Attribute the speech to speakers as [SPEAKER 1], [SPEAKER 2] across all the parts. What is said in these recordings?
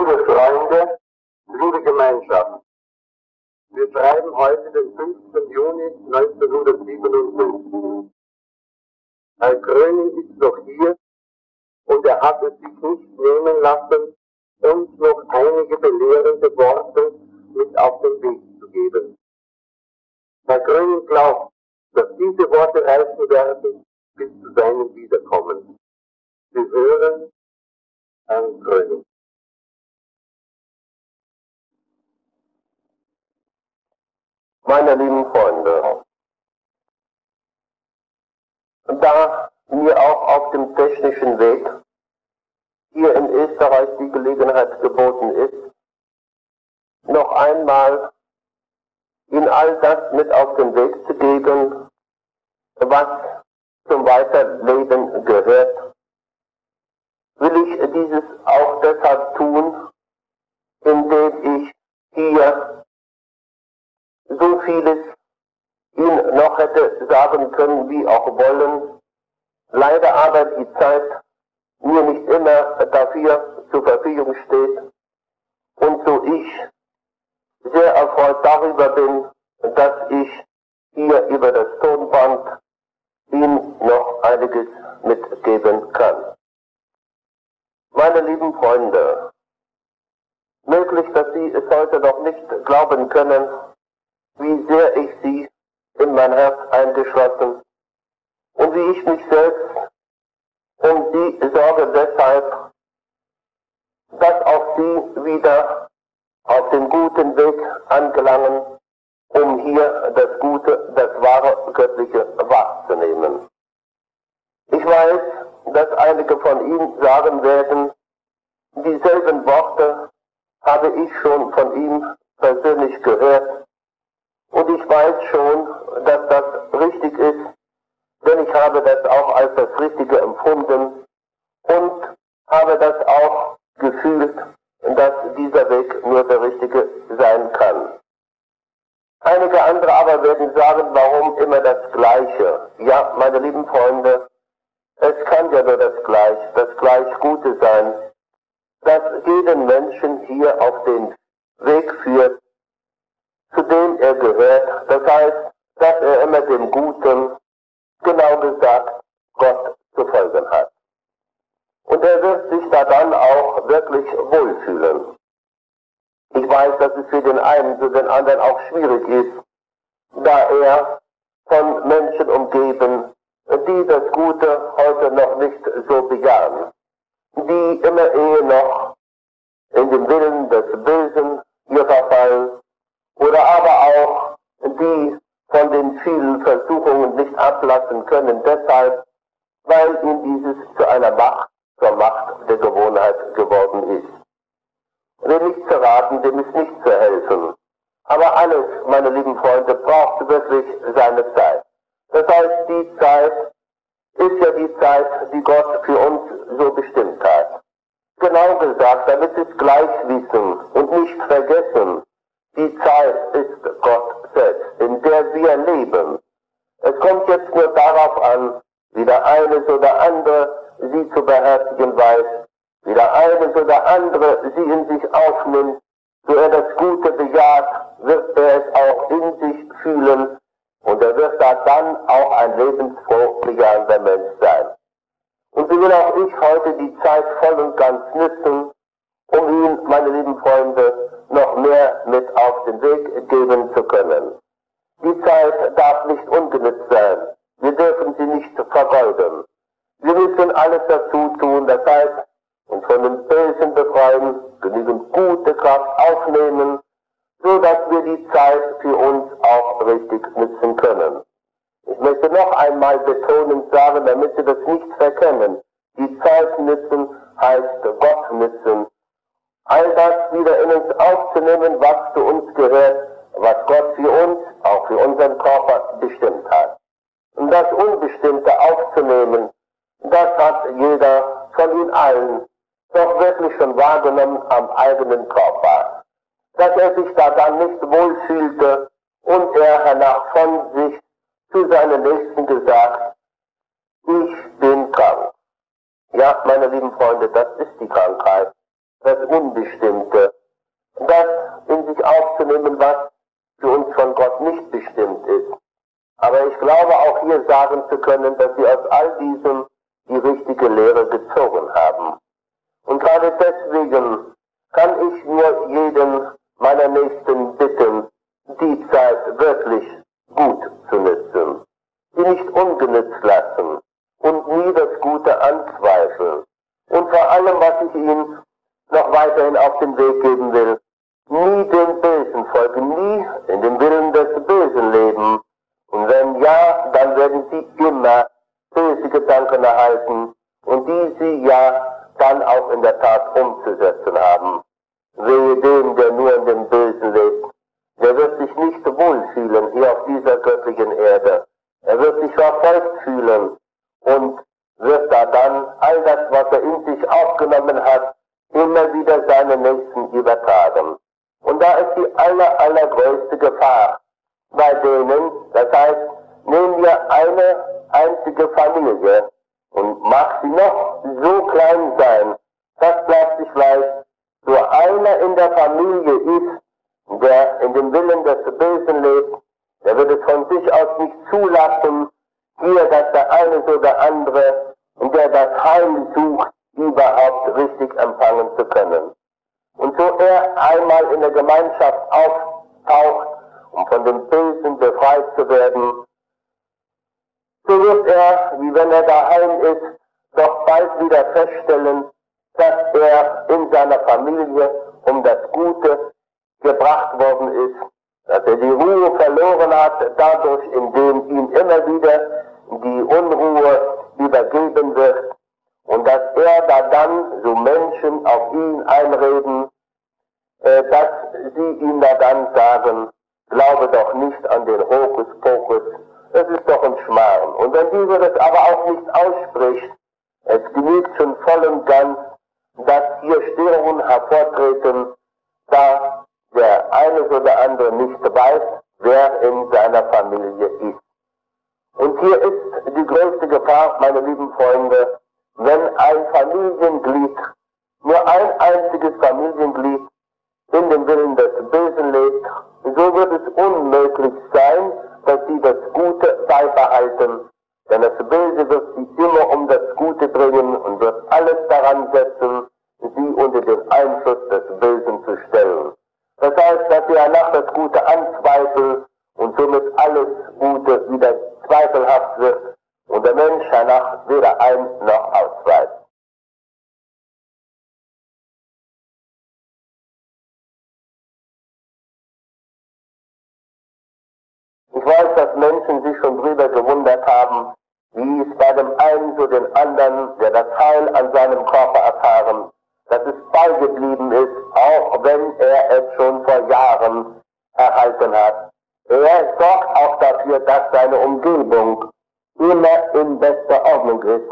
[SPEAKER 1] Liebe Freunde, liebe Gemeinschaft, wir schreiben heute den 5. Juni 1957. Herr Gröning ist noch hier und er hat es sich nicht nehmen lassen, uns noch einige belehrende Worte mit auf den Weg zu geben. Herr Gröning glaubt, dass diese Worte reichen werden bis zu seinem Wiederkommen. Wir hören Herrn Gröning.
[SPEAKER 2] Meine lieben Freunde, da mir auch auf dem technischen Weg hier in Österreich die Gelegenheit geboten ist, noch einmal in all das mit auf den Weg zu geben, was zum Weiterleben gehört, will ich dieses auch deshalb tun, indem ich hier so vieles ihn noch hätte sagen können, wie auch wollen, leider aber die Zeit mir nicht immer dafür zur Verfügung steht und so ich sehr erfreut darüber bin, dass ich hier über das Tonband ihm noch einiges mitgeben kann. Meine lieben Freunde, möglich, dass Sie es heute noch nicht glauben können, wie sehr ich Sie in mein Herz eingeschlossen und wie ich mich selbst um Sie sorge deshalb, dass auch Sie wieder auf den guten Weg angelangen, um hier das Gute, das wahre Göttliche wahrzunehmen. Ich weiß, dass einige von Ihnen sagen werden, dieselben Worte habe ich schon von ihm persönlich gehört. Und ich weiß schon, dass das richtig ist, denn ich habe das auch als das Richtige gesagt, Gott zu folgen hat. Und er wird sich da dann auch wirklich wohlfühlen. Ich weiß, dass es für den einen, für den anderen auch schwierig ist, da er von Menschen umgeben, die das Gute heute noch nicht so bejahen, die immer eher noch in den Willen des Bösen ihr verfallen, oder aber auch die von den vielen Versuchungen nicht ablassen können, deshalb, weil ihnen dieses zu einer Macht, zur Macht der Gewohnheit geworden ist. Wem nicht zu raten, dem ist nicht zu helfen. Aber alles, meine lieben Freunde, braucht wirklich seine Zeit. Das heißt, die Zeit ist ja die Zeit, die Gott für uns so bestimmt hat. Genau gesagt, damit es gleich wissen und nicht vergessen, die Zeit ist Gott selbst, in der wir leben. Es kommt jetzt nur darauf an, wie der eine oder andere sie zu beherzigen weiß, wie der eine oder andere sie in sich aufnimmt, so er das Gute bejaht, wird er es auch in sich fühlen und er wird da dann auch ein lebensfroh bejahender Mensch sein. Und so will auch ich heute die Zeit voll und ganz nützen, um ihn, meine lieben Freunde, noch mehr mit auf den Weg geben zu können. Die Zeit darf nicht ungenützt sein. Wir dürfen sie nicht vergeuden. Wir müssen alles dazu tun, das heißt, uns von dem Bösen befreien, genügend gute Kraft aufnehmen, so dass wir die Zeit für uns auch richtig nutzen können. Ich möchte noch einmal betonend sagen, damit Sie das nicht verkennen. Die Zeit nützen heißt Gott nützen all das wieder in uns aufzunehmen, was zu uns gehört, was Gott für uns, auch für unseren Körper bestimmt hat. Und das Unbestimmte aufzunehmen, das hat jeder von ihnen allen doch wirklich schon wahrgenommen am eigenen Körper. Dass er sich da dann nicht wohlfühlte und er hernach von sich zu seinen Nächsten gesagt, ich bin krank. Ja, meine lieben Freunde, das ist die Krankheit. Das Unbestimmte, das in sich aufzunehmen, was für uns von Gott nicht bestimmt ist. Aber ich glaube auch hier sagen zu können, dass sie aus all diesem die richtige Lehre gezogen haben. Und gerade deswegen kann ich nur jeden meiner Nächsten bitten, die Zeit wirklich gut zu nützen, sie nicht ungenützt lassen und nie das Gute anzweifeln. Und vor allem, was ich ihnen noch weiterhin auf den Weg geben will, nie dem Bösen folgen, nie in dem Willen des Bösen leben. Und wenn ja, dann werden sie immer böse Gedanken erhalten und die sie ja dann auch in der Tat umzusetzen haben. Wehe dem, der nur in dem Bösen lebt. Der wird sich nicht wohlfühlen hier auf dieser göttlichen Erde. Er wird sich verfolgt fühlen und wird da dann all das, was er in sich aufgenommen hat, immer wieder seinen Nächsten übertragen. Und da ist die aller, allergrößte Gefahr bei denen, das heißt, nehmen wir eine einzige Familie und mach sie noch so klein sein, dass plötzlich vielleicht nur einer in der Familie ist, der in dem Willen des Bösen lebt, der wird es von sich aus nicht zulassen, hier, dass der eine so der andere, der das Heil sucht, überhaupt richtig empfangen zu können. Und so er einmal in der Gemeinschaft auftaucht, um von Bösen befreit zu werden, so wird er, wie wenn er daheim ist, doch bald wieder feststellen, dass er in seiner Familie um das Gute gebracht worden ist, dass er die Ruhe verloren hat, dadurch, indem ihm immer wieder die Unruhe übergeben wird und dass er da dann, so Menschen auf ihn einreden, äh, dass sie ihm da dann sagen, glaube doch nicht an den Hokuspokus, es ist doch ein Schmarrn. Und wenn dieser das aber auch nicht ausspricht, es genügt schon voll und ganz, dass hier Störungen hervortreten, da der eine oder andere nicht weiß, wer in seiner Familie ist. Und hier ist die größte Gefahr, meine lieben Freunde, wenn ein Familienglied, nur ein einziges Familienglied in dem Willen des Bösen lebt, so wird es unmöglich sein, dass sie das Gute beibehalten. Denn das Böse wird sie immer um das Gute bringen und wird alles daran setzen, sie unter den Einfluss des Bösen zu stellen. Das heißt, dass sie danach das Gute anzweifeln und somit alles Gute wieder zweifelhaft wird und der Mensch danach weder ein noch ausweist. Ich weiß, dass Menschen sich schon drüber gewundert haben, wie es bei dem den anderen, der das Heil an seinem Körper erfahren, dass es beigeblieben ist, auch wenn er es schon vor Jahren erhalten hat. Er sorgt auch dafür, dass seine Umgebung immer in bester Ordnung ist.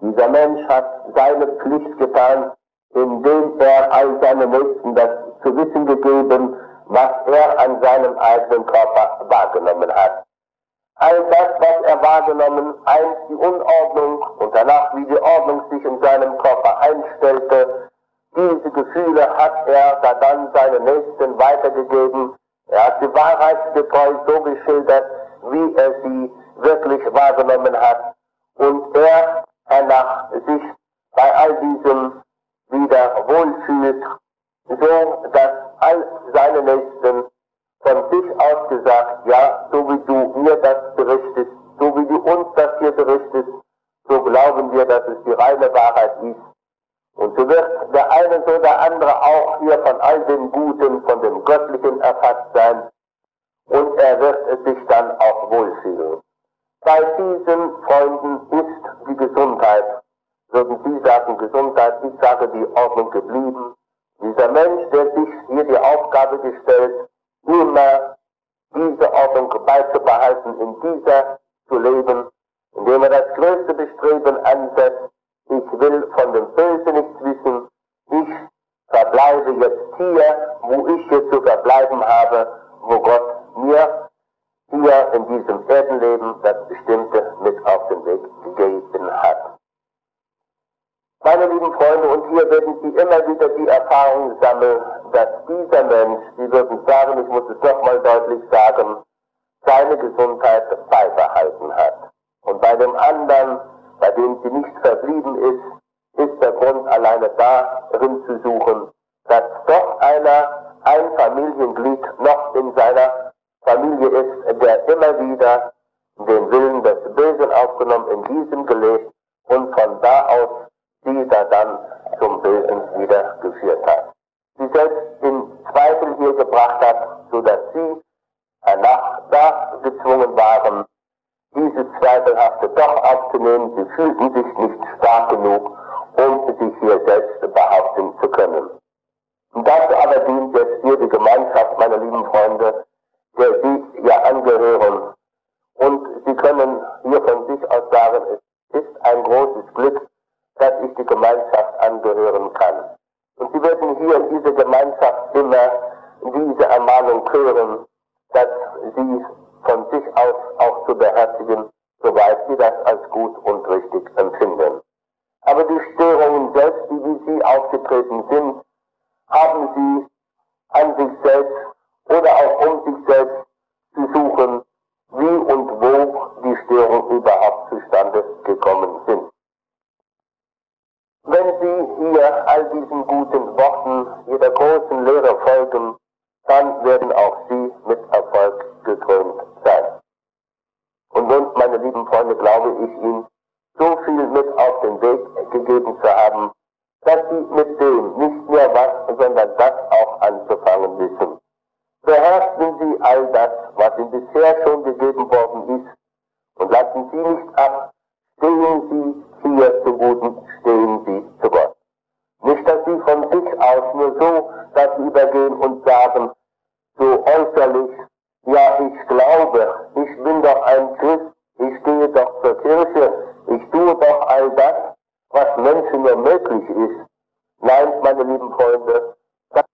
[SPEAKER 2] Dieser Mensch hat seine Pflicht getan, indem er all seine Nächsten das zu wissen gegeben, was er an seinem eigenen Körper wahrgenommen hat. All das, was er wahrgenommen, einst die Unordnung Gefühle hat er da dann seinen Nächsten weitergegeben. Er hat die wahrheitsgetreu so geschildert, wie er sie wirklich wahrgenommen hat. So wird der eine so der andere auch hier von all dem Guten, von dem Göttlichen erfasst sein. Und er wird sich dann auch wohlfühlen. Bei diesen Freunden ist die Gesundheit, würden Sie sagen Gesundheit, ich sage die Ordnung geblieben. Dieser Mensch, der sich hier die Aufgabe gestellt, immer diese Ordnung beizubehalten, in dieser zu leben, indem er das größte Bestreben ansetzt, ich will von dem Bösen nichts wissen, ich verbleibe jetzt hier, wo ich hier zu verbleiben habe, wo Gott mir hier in diesem Erdenleben das Bestimmte mit auf den Weg gegeben hat. Meine lieben Freunde, und hier werden Sie immer wieder die Erfahrung sammeln, dass dieser Mensch, Sie würden sagen, ich muss es doch mal deutlich sagen, seine Gesundheit beibehalten hat. Und bei dem anderen, bei dem sie nicht verblieben ist, ist der Grund alleine darin zu suchen, dass doch einer, ein Familienglied noch in seiner Familie ist, der immer wieder den Willen des Bösen aufgenommen, in diesem gelebt und von da aus dieser dann zum Bösen wieder geführt hat. Sie selbst in Zweifel hier gebracht hat, so dass sie danach da gezwungen waren, Zweifelhafte doch aufzunehmen. Sie fühlten sich nicht stark genug, um sich hier selbst behaupten zu können. Und dazu aber dient jetzt hier die Gemeinschaft, meine lieben Freunde, der Sie ja angehören. Und Sie können hier von sich aus sagen, es ist ein großes Glück, dass ich die Gemeinschaft angehören kann. Und Sie werden hier in dieser Gemeinschaft immer diese Ermahnung hören, dass Sie von sich aus auch zu beherzigen, soweit Sie das als gut und richtig empfinden. Aber die Störungen selbst, die wie Sie aufgetreten sind, haben Sie an sich selbst oder auch um sich selbst zu suchen, wie und wo die Störungen überhaupt zustande gekommen sind. Wenn Sie hier all diesen guten Worten jeder großen Lehre folgen, dann werden auch Sie mit dem nicht mehr was, sondern das auch anzufangen wissen. Beherrschen Sie all das, was Ihnen bisher schon gegeben worden ist, und lassen Sie nicht ab, stehen Sie hier zu Guten, stehen Sie zu Gott. Nicht, dass Sie von sich aus nur so das übergehen und sagen, so äußerlich, ja, ich glaube, ich bin doch ein Christ, ich gehe doch zur Kirche, ich tue doch all das, was Menschen nur möglich ist. Nein, meine lieben Freunde, das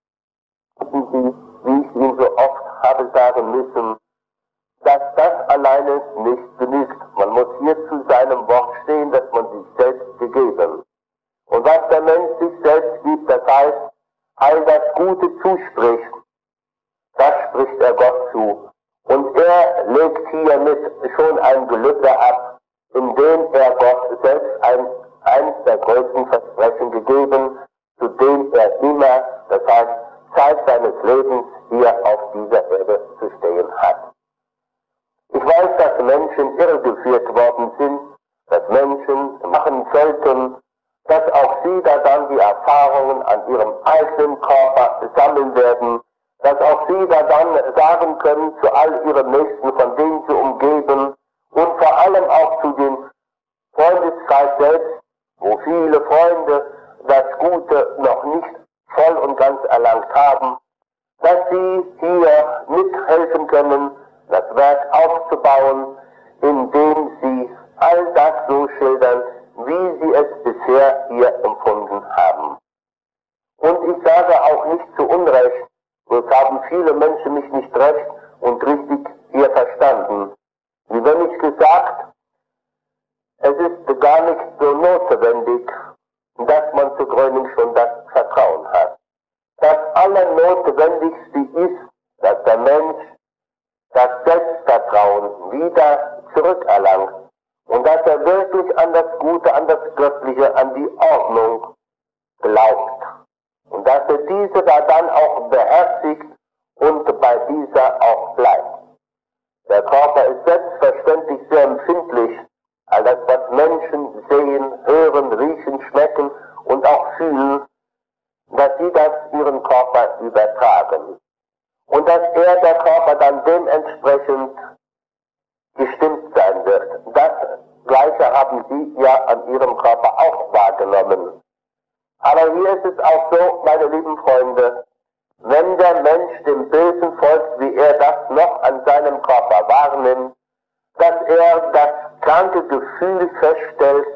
[SPEAKER 2] wissen Sie, wie ich Ihnen so oft habe sagen müssen, dass das alleine nicht genügt. Man muss hier zu seinem Wort stehen, das man sich selbst gegeben. Und was der Mensch sich selbst gibt, das heißt, all das Gute zuspricht, das spricht er Gott zu. Und er legt hiermit schon ein Gelübde ab, in dem er Gott selbst ein, eines der größten Versprechen gegeben, zu dem er immer, das heißt, Zeit seines Lebens hier auf dieser Erde zu stehen hat. Ich weiß, dass Menschen irregeführt worden sind, dass Menschen machen sollten, dass auch sie da dann die Erfahrungen an ihrem eigenen Körper sammeln werden, dass auch sie da dann sagen können zu all ihren Nächsten, von denen sie umgeben und vor allem auch zu dem Freundeskreis selbst, wo viele Freunde das Gute noch nicht voll und ganz erlangt haben, dass sie hier mithelfen können, das Werk aufzubauen, indem sie all das so schildern, wie sie es bisher hier empfunden haben. Und ich sage auch nicht zu Unrecht, Bloß haben viele Menschen mich nicht recht und richtig es auch so, meine lieben Freunde, wenn der Mensch dem Bösen folgt, wie er das noch an seinem Körper wahrnimmt, dass er das kranke Gefühl feststellt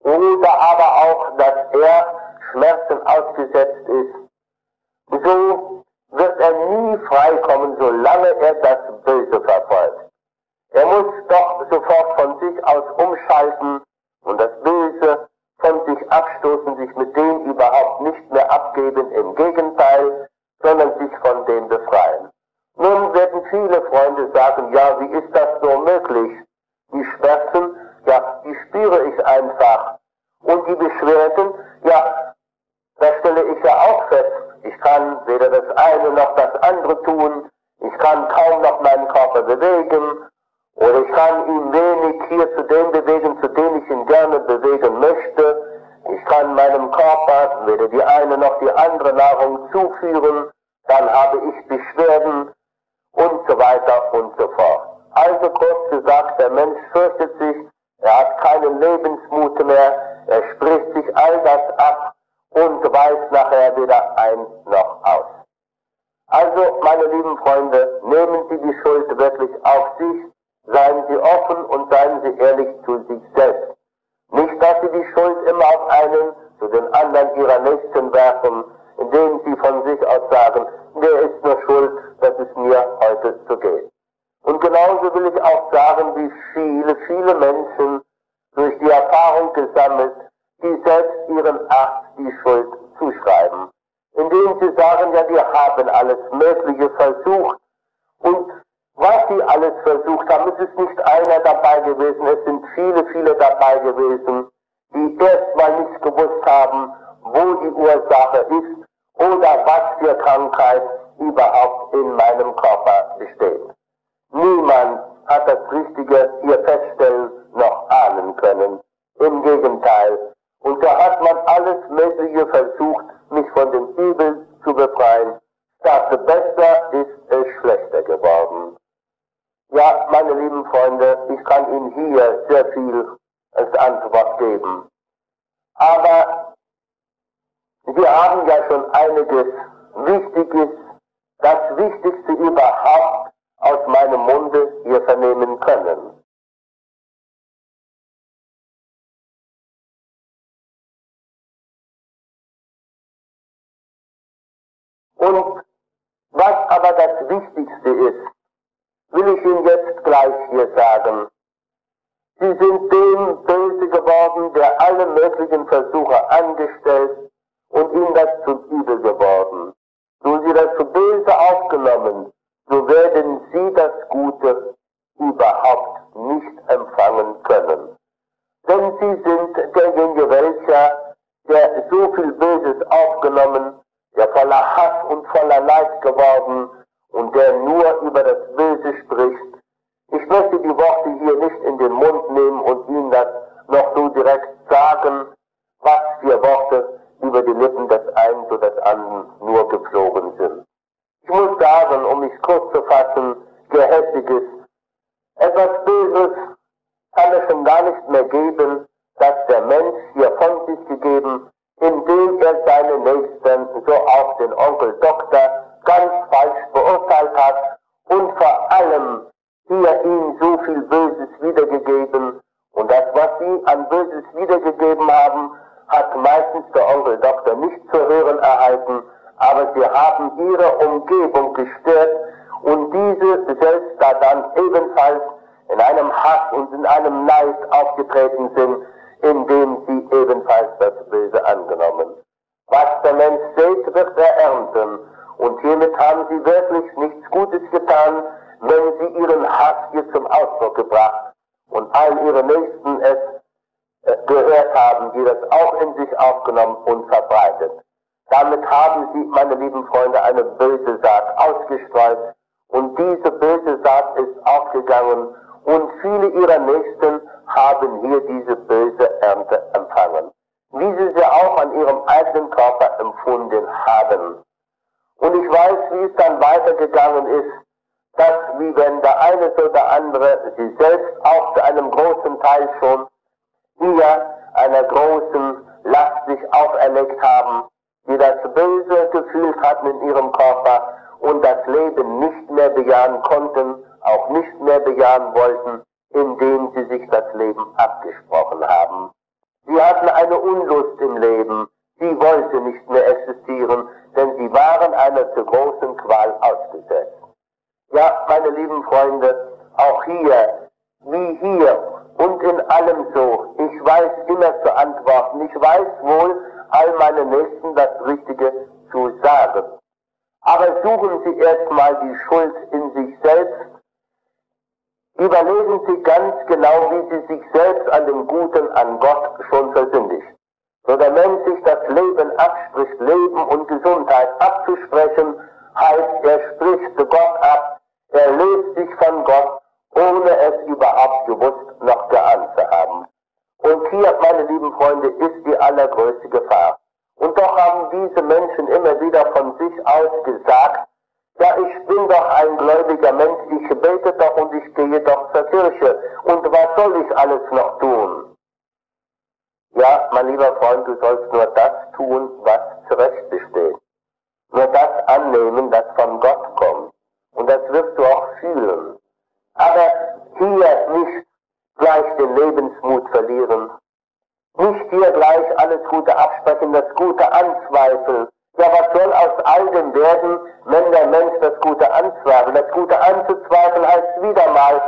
[SPEAKER 2] oder aber auch, dass er Schmerzen ausgesetzt ist, so wird er nie freikommen, solange er das Böse verfolgt. Er muss doch sofort von sich aus umschalten und das Böse von sich abstoßen, sich mit dem überhaupt nicht mehr abgeben, im Gegenteil, sondern sich von dem befreien. Nun werden viele Freunde sagen, ja, wie ist das nur möglich? Die Schmerzen, ja, die spüre ich einfach. Und die Beschwerden, ja, das stelle ich ja auch fest, ich kann weder das eine noch das andere tun, ich kann kaum noch meinen Körper bewegen, oder ich kann ihn wenig hier zu dem bewegen, zu dem ich ihn gerne bewegen möchte. Ich kann meinem Körper weder die eine noch die andere Nahrung zuführen. Dann habe ich Beschwerden und so weiter und so fort. Also kurz gesagt, der Mensch fürchtet sich, er hat keinen Lebensmut mehr, er spricht sich all das ab und weiß nachher weder ein noch aus. Also, meine lieben Freunde, nehmen Sie die Schuld wirklich auf sich, seien Sie offen und seien Sie ehrlich zu sich selbst. Nicht, dass Sie die Schuld immer auf einen zu den anderen Ihrer Nächsten werfen, indem Sie von sich aus sagen, der ist nur schuld, dass es mir heute so geht. Und genauso will ich auch sagen, wie viele, viele Menschen durch die Erfahrung gesammelt, die selbst ihren Arzt die Schuld zuschreiben. Indem sie sagen, ja, wir haben alles Mögliche versucht und was sie alles versucht haben, es ist nicht einer dabei gewesen, es sind viele, viele dabei gewesen, die erstmal nicht gewusst haben, wo die Ursache ist oder was für Krankheit überhaupt in meinem Körper besteht. Niemand hat das Richtige hier feststellen noch ahnen können. Im Gegenteil. Und da hat man alles Mögliche versucht, mich von dem Übel zu befreien. Dachte, besser ist es schlechter geworden. Ja, meine lieben Freunde, ich kann Ihnen hier sehr viel als Antwort geben. Aber wir haben ja schon einiges Wichtiges, das Wichtigste überhaupt aus meinem Munde hier vernehmen können. Und was aber das Wichtigste ist, will ich Ihnen jetzt gleich hier sagen. Sie sind dem böse geworden, der alle möglichen Versuche angestellt wiedergegeben haben, hat meistens der Onkel Doktor nicht zu hören erhalten, aber sie haben ihre Umgebung gestört und diese selbst da dann ebenfalls in einem Hass und in einem Neid aufgetreten sind, indem sie einer zu großen Qual ausgesetzt. Ja, meine lieben Freunde, auch hier, wie hier und in allem so, ich weiß immer zu antworten, ich weiß wohl, all meine Nächsten das Richtige zu sagen. Aber suchen Sie erstmal die Schuld in sich selbst Überlegen Sie ganz genau, wie Sie sich selbst an dem Guten an Gott schon versündigt. So der Mensch sich das Leben abspricht, Leben und Gesundheit abzusprechen, heißt, er spricht Gott ab, er löst sich von Gott, ohne es überhaupt gewusst noch geahnt zu haben. Und hier, meine lieben Freunde, ist die allergrößte Gefahr. Und doch haben diese Menschen immer wieder von sich aus gesagt, ja, ich bin doch ein gläubiger Mensch, ich bete doch und ich gehe doch zur Kirche. Und was soll ich alles noch tun? Ja, mein lieber Freund, du sollst nur das tun, was zurecht besteht. Nur das annehmen, das von Gott kommt. Und das wirst du auch fühlen. Aber hier nicht gleich den Lebensmut verlieren. Nicht hier gleich alles Gute absprechen, das Gute anzweifeln, ja, was soll aus all dem werden, wenn der Mensch das Gute anzweifelt? Das Gute anzuzweifeln heißt wieder mal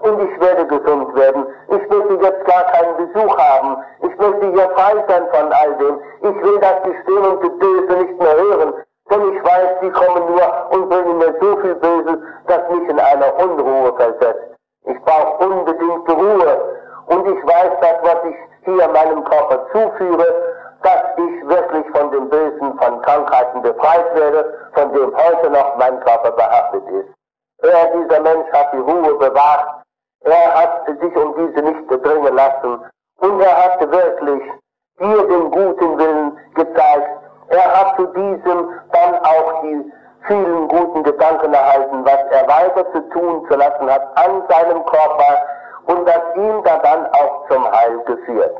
[SPEAKER 2] und ich werde gesund werden. Ich möchte jetzt gar keinen Besuch haben. Ich möchte hier frei sein von all dem. Ich will das Gestehen und Getöse nicht mehr hören. Denn ich weiß, sie kommen nur und bringen mir so viel Böses, das mich in einer Unruhe versetzt. Ich brauche unbedingt Ruhe. Und ich weiß, dass was ich hier meinem Körper zuführe, dass ich wirklich von dem Bösen, von Krankheiten befreit werde, von dem heute noch mein Körper behaftet ist. Er, dieser Mensch, hat die Ruhe bewahrt. Er hat sich um diese nicht bedringen lassen. Und er hat wirklich dir den guten Willen gezeigt. Er hat zu diesem dann auch die vielen guten Gedanken erhalten, was er weiter zu tun zu lassen hat an seinem Körper und das ihm dann auch zum Heil geführt.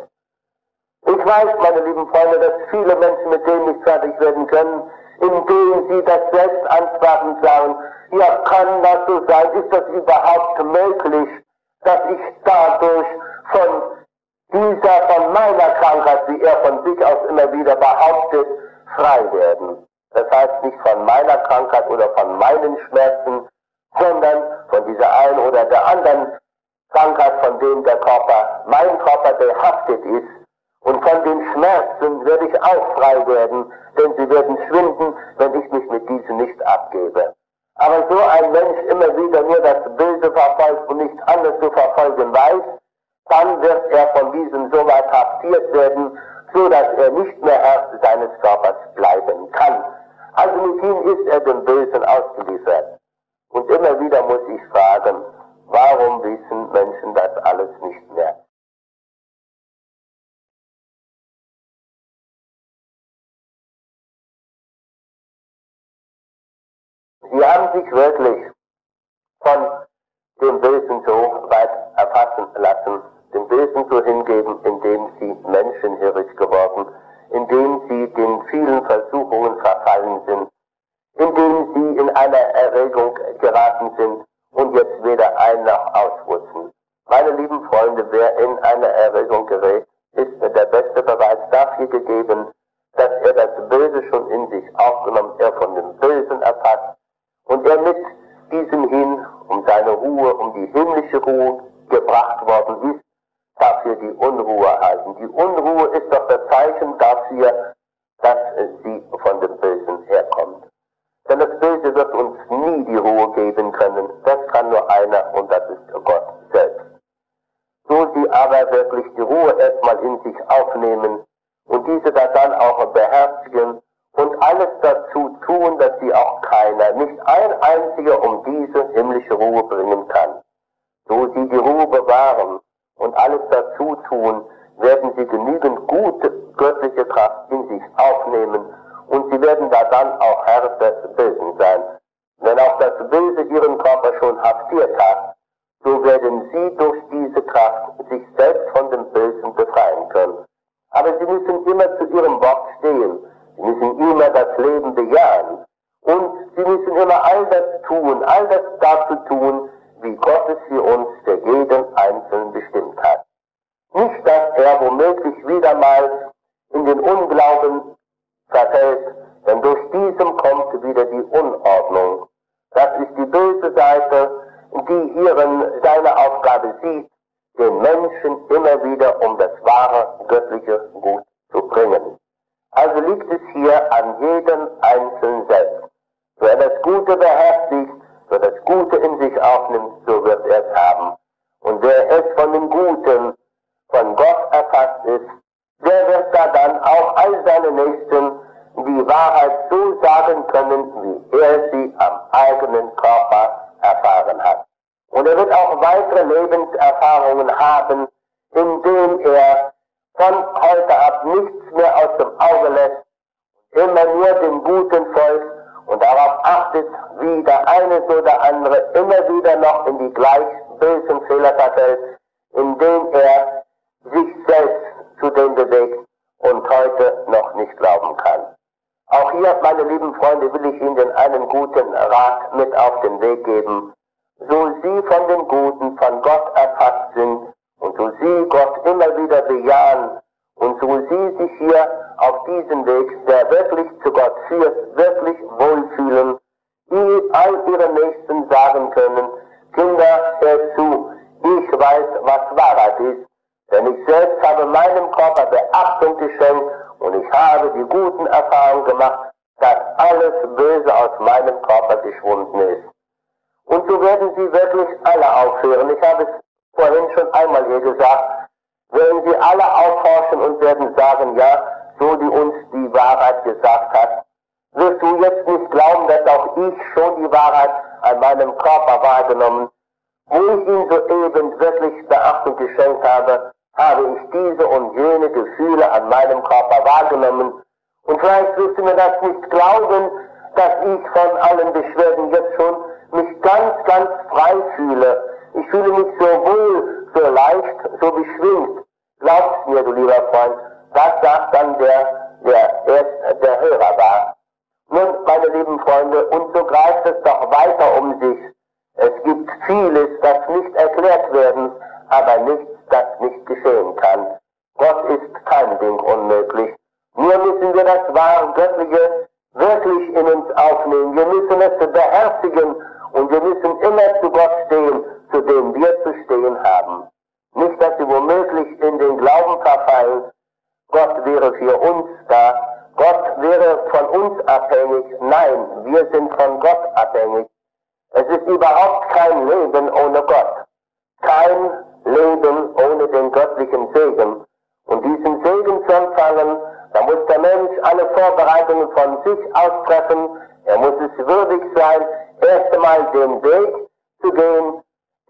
[SPEAKER 2] Ich weiß, meine lieben Freunde, dass viele Menschen mit dem nicht fertig werden können, indem sie das selbst ansprachen sagen, ja, kann das so sein? Ist das überhaupt möglich, dass ich dadurch von dieser, von meiner Krankheit, wie er von sich aus immer wieder behauptet, frei werden? Das heißt nicht von meiner Krankheit oder von meinen Schmerzen, sondern von dieser einen oder der anderen Krankheit, von dem der Körper, mein Körper behaftet ist von den Schmerzen werde ich auch frei werden, denn sie werden schwinden, wenn ich mich mit diesen nicht abgebe. Aber so ein Mensch immer wieder nur das Böse verfolgt und nicht anders zu verfolgen weiß, dann wird er von diesem so weit haftiert werden, so dass er nicht mehr Herr seines Körpers bleiben kann. Also mit ihm ist er dem Bösen ausgeliefert. Und immer wieder muss ich fragen, warum wissen Menschen das alles nicht mehr? Sich wirklich von dem Bösen so weit erfassen lassen, dem Bösen so hingeben, indem sie menschenhörig geworden, indem sie den vielen Versuchungen verfallen sind, indem sie in eine Erregung geraten sind und jetzt weder ein noch auswuchsen. Meine lieben Freunde, wer in eine Erregung gerät, ist der beste Beweis dafür gegeben, dass er das Böse schon in sich aufgenommen, er von dem Bösen erfasst und er mit diesem hin um seine Ruhe, um Ruhe gebracht worden ist, dafür die Unruhe erhalten. Die Unruhe ist doch das Zeichen dafür, dass sie von dem Bösen herkommt. Denn das Böse wird uns nie die Ruhe geben können. Das kann nur einer und das ist Gott selbst. So sie aber er wirklich die Ruhe erstmal in sich aufnehmen und diese dann auch beherzigen seine Nächsten die Wahrheit so sagen können, wie er sie am eigenen Körper erfahren hat. Und er wird auch weitere Lebenserfahrungen haben, indem er von heute ab nichts mehr aus dem Auge lässt, immer nur dem Guten folgt und darauf achtet, wie der eine so der andere immer wieder noch in die gleich bösen Fehler verfällt, indem er sich selbst zu dem bewegt und heute noch nicht glauben kann. Auch hier, meine lieben Freunde, will ich Ihnen einen guten Rat mit auf den Weg geben. Einmal hier gesagt. Werden sie alle aufforschen und werden sagen, ja, so die uns die Wahrheit gesagt hat, wirst du jetzt nicht glauben, dass auch ich schon die Wahrheit an meinem Körper wahrgenommen, wo ich ihn soeben wirklich Beachtung geschenkt habe, habe ich diese und jene Gefühle an meinem Körper wahrgenommen. Und vielleicht wirst du mir das nicht glauben, dass ich von allen Beschwerden jetzt schon mich ganz, ganz frei fühle. Ich fühle mich so wohl, so leicht, so beschwingt. Glaubst mir, du lieber Freund, das sagt dann der, der erst der Hörer war. Nun, meine lieben Freunde, und so greift es doch weiter um sich. Es gibt vieles, das nicht erklärt werden, aber nichts, das nicht geschehen kann. Gott ist kein Ding unmöglich. Nur müssen wir das wahre Göttliche wirklich in uns aufnehmen. Wir müssen es beherzigen und wir müssen immer zu Gott stehen, zu dem wir zu stehen haben. Nicht, dass sie womöglich in den Glauben verfallen. Gott wäre für uns da. Gott wäre von uns abhängig. Nein, wir sind von Gott abhängig. Es ist überhaupt kein Leben ohne Gott. Kein Leben ohne den göttlichen Segen. Und diesen Segen zu empfangen, da muss der Mensch alle Vorbereitungen von sich austreffen. Er muss es würdig sein, erst einmal den Weg zu gehen,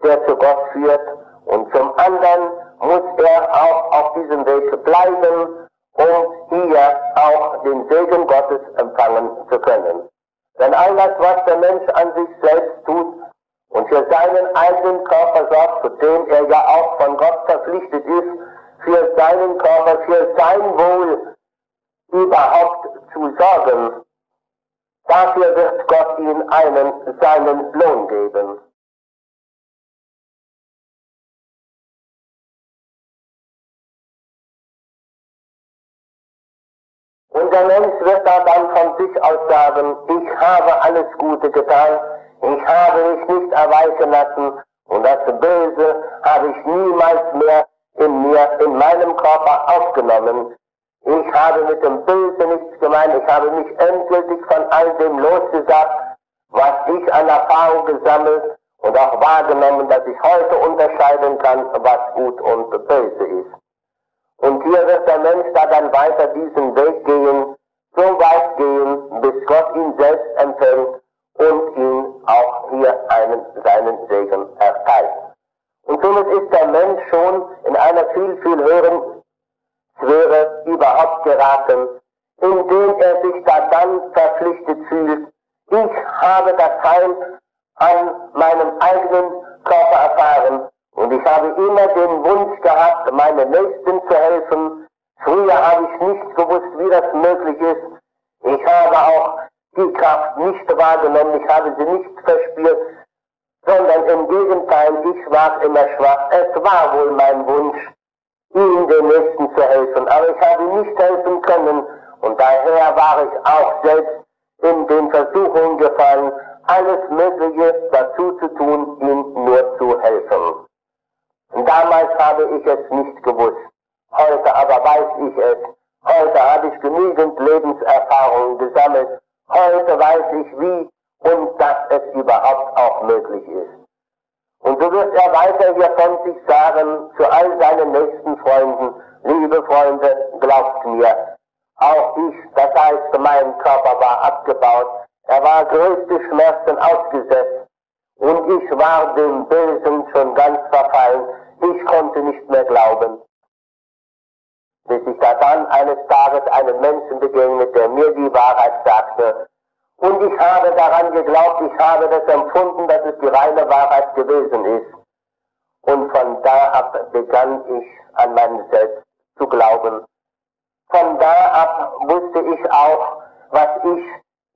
[SPEAKER 2] der zu Gott führt. Und zum anderen muss er auch auf diesem Weg bleiben, um hier auch den Segen Gottes empfangen zu können. Denn all das, was der Mensch an sich selbst tut, und für seinen eigenen Körper sorgt, zu dem er ja auch von Gott verpflichtet ist, für seinen Körper, für sein Wohl überhaupt zu sorgen. Dafür wird Gott ihm einen seinen Lohn geben. Und der Mensch wird da dann von sich aus sagen, ich habe alles Gute getan, ich habe mich nicht erweichen lassen und das Böse habe ich niemals mehr in mir, in meinem Körper aufgenommen. Ich habe mit dem Böse nichts gemeint. Ich habe mich endgültig von all dem losgesagt, was ich an Erfahrung gesammelt und auch wahrgenommen, dass ich heute unterscheiden kann, was gut und böse ist. Und hier wird der Mensch da dann weiter diesen Weg gehen, so weit gehen, bis Gott ihn selbst empfängt und ihm auch hier einen, seinen Segen erteilt. Und somit ist der Mensch schon in einer viel, viel höheren Sphäre überhaupt geraten, indem er sich da dann verpflichtet fühlt, ich habe das Heil an meinem eigenen Körper erfahren und ich habe immer den Wunsch gehabt, meinen Nächsten zu helfen. Früher habe ich nicht gewusst, wie das möglich ist. Ich habe auch die Kraft nicht wahrgenommen, ich habe sie nicht verspürt, sondern im Gegenteil, ich war immer schwach. Es war wohl mein Wunsch, ihm den Nächsten zu helfen, aber ich habe nicht helfen können und daher war ich auch selbst in den Versuchungen gefallen, alles Mögliche dazu zu tun, ihm nur zu helfen. Damals habe ich es nicht gewusst. Heute aber weiß ich es. Heute habe ich genügend Lebenserfahrung gesammelt. Heute weiß ich, wie und dass es überhaupt auch möglich ist. Und so wird er weiter hier von sich sagen zu all seinen nächsten Freunden, liebe Freunde, glaubt mir, auch ich, das heißt, mein Körper war abgebaut, er war größte Schmerzen ausgesetzt und ich war dem Bösen schon ganz verfallen, ich konnte nicht mehr glauben. Bis ich da dann eines Tages einem Menschen begegnet, der mir die Wahrheit sagte. Und ich habe daran geglaubt, ich habe das empfunden, dass es die reine Wahrheit gewesen ist. Und von da ab begann ich an mein Selbst zu glauben. Von da ab wusste ich auch, was ich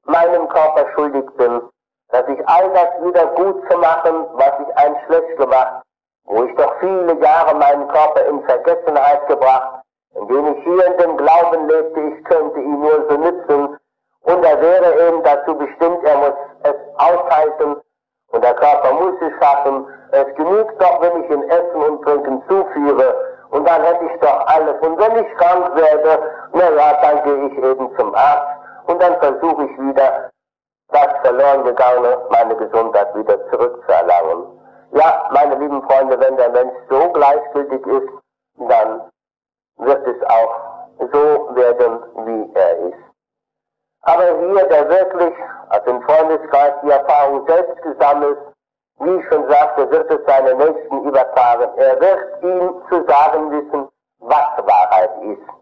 [SPEAKER 2] meinem Körper schuldig bin, dass ich all das wieder gut zu machen, was ich ein schlecht gemacht wo ich doch viele Jahre meinen Körper in Vergessenheit gebracht, indem ich hier in dem Glauben lebte, ich könnte ihn nur so nützen, und er wäre eben dazu bestimmt, er muss es aushalten, und der Körper muss es schaffen. Es genügt doch, wenn ich ihn Essen und Trinken zuführe, und dann hätte ich doch alles. Und wenn ich krank werde, naja, dann gehe ich eben zum Arzt, und dann versuche ich wieder, das verloren gegangene, meine Gesundheit wieder zurückzuerlangen. Ja, meine lieben Freunde, wenn der Mensch so gleichgültig ist, dann wird es auch so werden, wie er ist. Aber hier, der wirklich aus dem Freundeskreis die Erfahrung selbst gesammelt, wie ich schon sagte, wird es seinen Nächsten übertragen. Er wird ihm zu sagen wissen, was Wahrheit ist.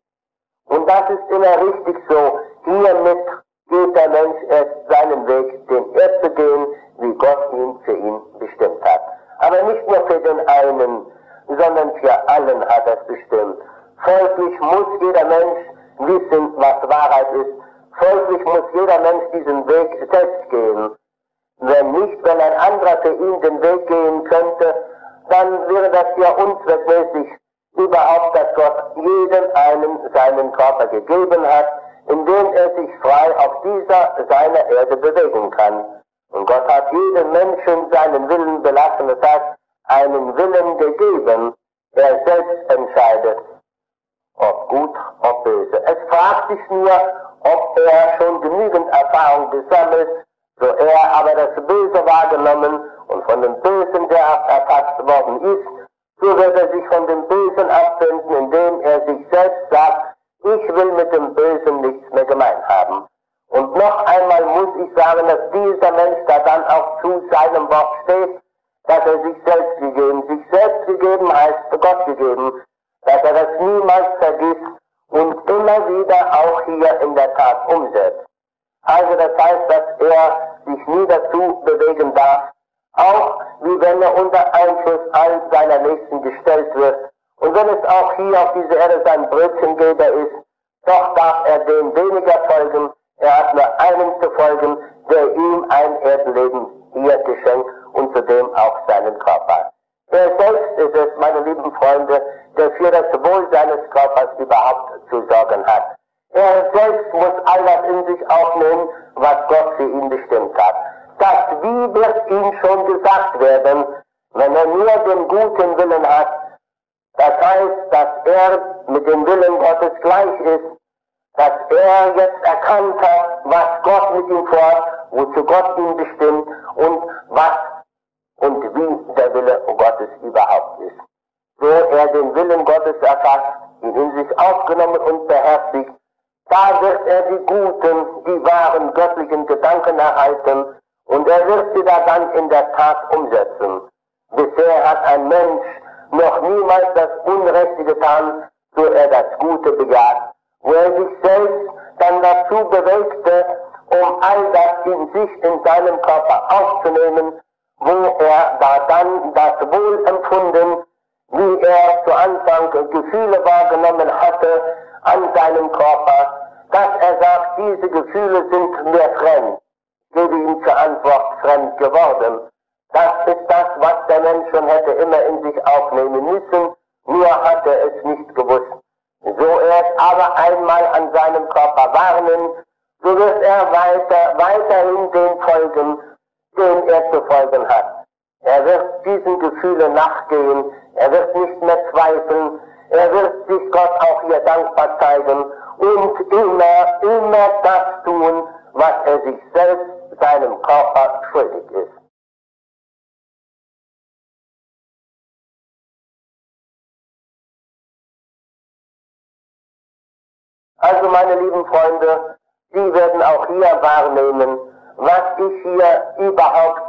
[SPEAKER 2] Und das ist immer richtig so. Hiermit geht der Mensch erst seinen Weg, den er zu gehen, wie Gott ihn für ihn bestimmt hat. Aber nicht nur für den einen, sondern für allen hat er es bestimmt. Folglich muss jeder Mensch wissen, was Wahrheit ist. Folglich muss jeder Mensch diesen Weg selbst gehen. Wenn nicht, wenn ein anderer für ihn den Weg gehen könnte, dann wäre das ja unzweckmäßig überhaupt, dass Gott jedem einen seinen Körper gegeben hat, indem er sich frei auf dieser seiner Erde bewegen kann. Und Gott hat jedem Menschen belassen, das heißt, einen Willen gegeben, der selbst entscheidet, ob gut, ob böse. Es fragt sich nur, ob er schon genügend Erfahrung gesammelt, so er aber das Böse wahrgenommen und von dem Bösen, der erfasst worden ist, so wird er sich von dem Bösen abwenden, indem er sich selbst sagt, ich will mit dem Bösen nichts mehr gemein haben. Und noch einmal muss ich sagen, dass dieser Mensch da dann auch zu seinem Wort steht, dass er sich selbst gegeben, sich selbst gegeben heißt Gott gegeben, dass er das niemals vergisst und immer wieder auch hier in der Tat umsetzt. Also das heißt, dass er sich nie dazu bewegen darf, auch wie wenn er unter Einfluss all seiner Nächsten gestellt wird. Und wenn es auch hier auf dieser Erde sein Brötchengeber ist, doch darf er dem weniger folgen, er hat nur einen zu folgen, der ihm ein Erdenleben hier geschenkt zudem auch seinen Körper. Er selbst ist es, meine lieben Freunde, der für das Wohl seines Körpers überhaupt zu sorgen hat. Er selbst muss all das in sich aufnehmen, was Gott für ihn bestimmt hat. Das Wie wird ihm schon gesagt werden, wenn er nur den guten Willen hat. Das heißt, dass er mit dem Willen Gottes gleich ist dass er jetzt erkannt hat, was Gott mit ihm vorhat, wozu Gott ihn bestimmt und was und wie der Wille Gottes überhaupt ist. So er den Willen Gottes erfasst, ihn in sich aufgenommen und beherzigt, da wird er die guten, die wahren göttlichen Gedanken erhalten und er wird sie da dann in der Tat umsetzen. Bisher hat ein Mensch noch niemals das Unrechte getan, so er das Gute bejaht, wo er sich selbst dann dazu bewegte, um all das in sich, in seinem Körper aufzunehmen, wo er da dann das Wohl empfunden, wie er zu Anfang Gefühle wahrgenommen hatte an seinem Körper, dass er sagt, diese Gefühle sind mir fremd, gebe ihm zur Antwort fremd geworden. Das ist das, was der Mensch schon hätte immer in sich aufnehmen müssen, nur hat er es nicht gewusst. So er es aber einmal an seinem Körper wahrnimmt, so wird er weiter, weiterhin den folgen, den er zu folgen hat. Er wird diesen Gefühlen nachgehen, er wird nicht mehr zweifeln, er wird sich Gott auch hier dankbar zeigen und immer, immer das tun, was er sich selbst, seinem Körper schuldig ist. Also meine lieben Freunde, Sie werden auch hier wahrnehmen, was ich hier überhaupt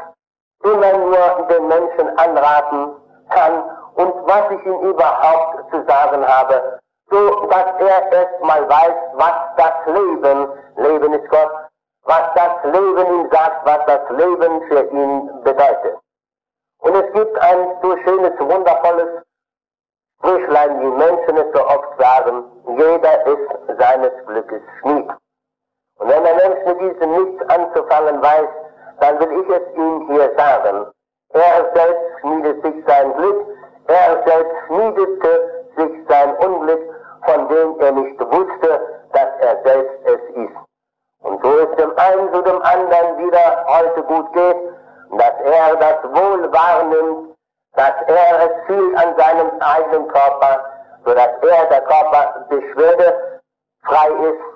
[SPEAKER 2] immer nur den Menschen anraten kann und was ich ihm überhaupt zu sagen habe, so dass er erstmal weiß, was das Leben, Leben ist Gott, was das Leben ihm sagt, was das Leben für ihn bedeutet. Und es gibt ein so schönes, wundervolles Sprüchlein, wie Menschen es so oft sagen, jeder ist seines Glückes Schmied. Und wenn ein Mensch mit diesem nichts anzufangen weiß, dann will ich es ihm hier sagen. Er selbst schmiedet sich sein Glück, er selbst schmiedete sich sein Unglück, von dem er nicht wusste, dass er selbst es ist. Und so ist dem einen zu dem anderen wieder heute gut geht, dass er das Wohl wahrnimmt, dass er es fühlt an seinem eigenen Körper, so dass er, der Körper, beschwerdefrei ist,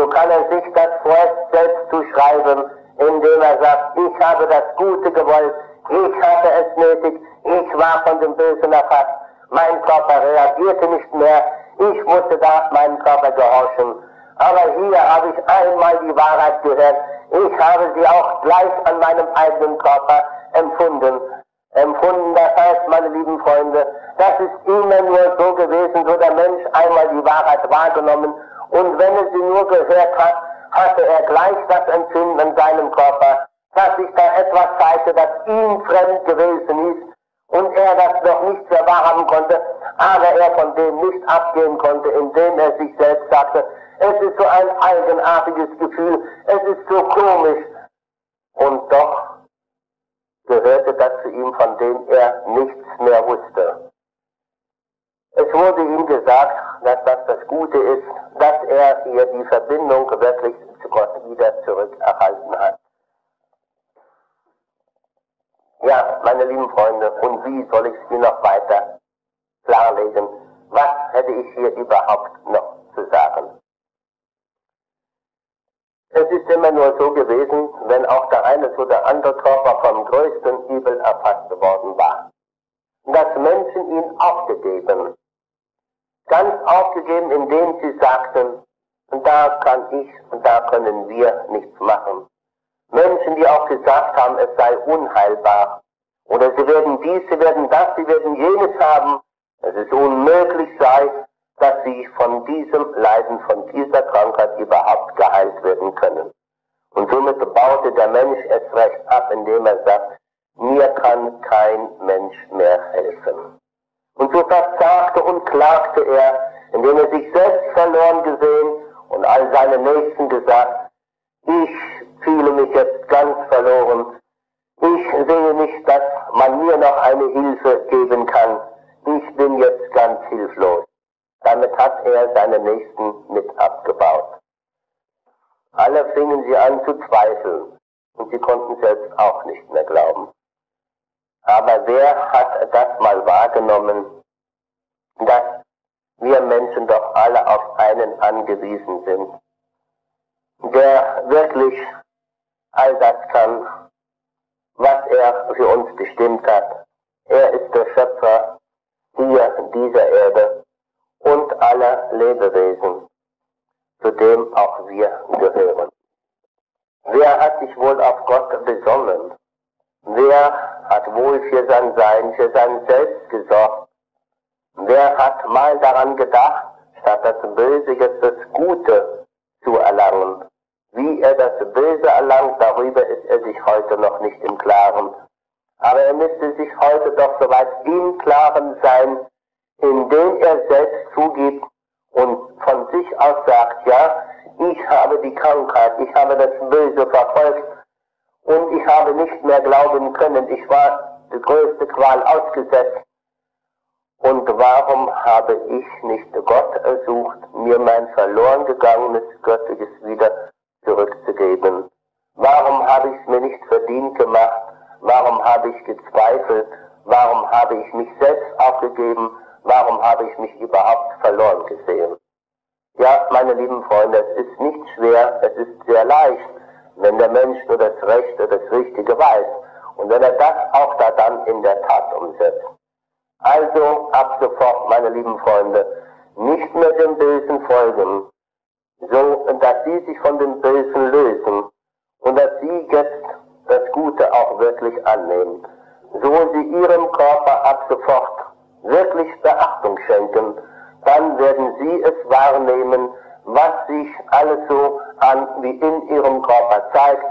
[SPEAKER 2] so kann er sich das vorerst selbst zuschreiben, indem er sagt, ich habe das Gute gewollt, ich hatte es nötig, ich war von dem Bösen erfasst, mein Körper reagierte nicht mehr, ich musste da meinem Körper gehorchen. Aber hier habe ich einmal die Wahrheit gehört, ich habe sie auch gleich an meinem eigenen Körper empfunden. Empfunden, das heißt, meine lieben Freunde, das ist immer nur so gewesen, so der Mensch einmal die Wahrheit wahrgenommen und wenn er sie nur gehört hat, hatte er gleich das Empfinden in seinem Körper, dass sich da etwas zeigte, das ihm fremd gewesen ist und er das noch nicht für wahrhaben konnte, aber er von dem nicht abgehen konnte, indem er sich selbst sagte, es ist so ein eigenartiges Gefühl, es ist so komisch. Und doch gehörte das zu ihm, von dem er nichts mehr wusste. Es wurde ihm gesagt, dass das das Gute ist, dass er hier die Verbindung wirklich zu Gott wieder zurückerhalten hat. Ja, meine lieben Freunde, und wie soll ich es Ihnen noch weiter klarlegen? Was hätte ich hier überhaupt noch zu sagen? Es ist immer nur so gewesen, wenn auch der eine oder andere Körper vom größten Übel erfasst worden war, dass Menschen ihn aufgegeben ganz aufgegeben, indem sie sagten, da kann ich und da können wir nichts machen. Menschen, die auch gesagt haben, es sei unheilbar. Oder sie werden dies, sie werden das, sie werden jenes haben. dass Es unmöglich sei, dass sie von diesem Leiden, von dieser Krankheit überhaupt geheilt werden können. Und somit baute der Mensch es recht ab, indem er sagt, mir kann kein Mensch mehr helfen. Und so verzagte und klagte er, indem er sich selbst verloren gesehen und all seine Nächsten gesagt, ich fühle mich jetzt ganz verloren. Ich sehe nicht, dass man mir noch eine Hilfe geben kann. Ich bin jetzt ganz hilflos. Damit hat er seine Nächsten mit abgebaut. Alle fingen sie an zu zweifeln und sie konnten selbst auch nicht mehr glauben. Aber wer hat das mal wahrgenommen, dass wir Menschen doch alle auf einen angewiesen sind, der wirklich all das kann, was er für uns bestimmt hat. Er ist der Schöpfer hier dieser Erde und aller Lebewesen, zu dem auch wir gehören. Wer hat sich wohl auf Gott besonnen? Wer hat wohl für sein Sein, für sein Selbst gesorgt? Wer hat mal daran gedacht, statt das Böse jetzt das Gute zu erlangen? Wie er das Böse erlangt, darüber ist er sich heute noch nicht im Klaren. Aber er müsste sich heute doch soweit im Klaren sein, indem er selbst zugibt und von sich aus sagt, ja, ich habe die Krankheit, ich habe das Böse verfolgt ich habe nicht mehr glauben können, ich war die größte Qual ausgesetzt. Und warum habe ich nicht Gott ersucht, mir mein verloren gegangenes Göttliches wieder zurückzugeben? Warum habe ich es mir nicht verdient gemacht? Warum habe ich gezweifelt? Warum habe ich mich selbst aufgegeben? Warum habe ich mich überhaupt verloren gesehen? Ja, meine lieben Freunde, es ist nicht schwer, es ist sehr leicht, wenn der Mensch nur das Rechte, das Richtige weiß und wenn er das auch da dann in der Tat umsetzt. Also ab sofort, meine lieben Freunde, nicht mehr dem Bösen folgen, so dass sie sich von dem Bösen lösen und dass sie jetzt das Gute auch wirklich annehmen, so sie ihrem Körper ab sofort wirklich Beachtung schenken, dann werden sie es wahrnehmen, was sich alles so an wie in ihrem Körper zeigt.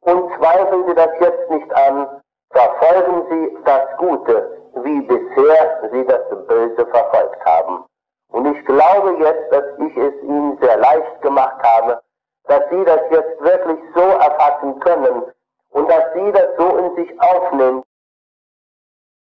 [SPEAKER 2] Und zweifeln Sie das jetzt nicht an, verfolgen Sie das Gute, wie bisher Sie das Böse verfolgt haben. Und ich glaube jetzt, dass ich es Ihnen sehr leicht gemacht habe, dass Sie das jetzt wirklich so erfassen können und dass Sie das so in sich aufnehmen,